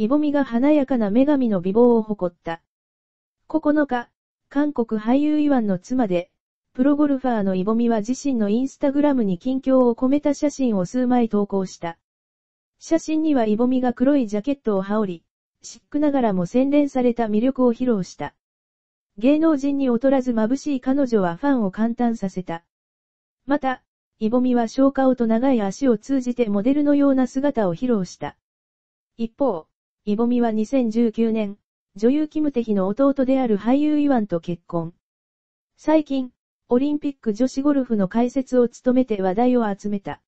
イボミが華やかな女神の美貌を誇った。9日、韓国俳優イワンの妻で、プロゴルファーのイボミは自身のインスタグラムに近況を込めた写真を数枚投稿した。写真にはイボミが黒いジャケットを羽織り、シックながらも洗練された魅力を披露した。芸能人に劣らず眩しい彼女はファンを感嘆させた。また、イボミは小顔と長い足を通じてモデルのような姿を披露した。一方、イボミは2019年、女優キムテヒの弟である俳優イワンと結婚。最近、オリンピック女子ゴルフの解説を務めて話題を集めた。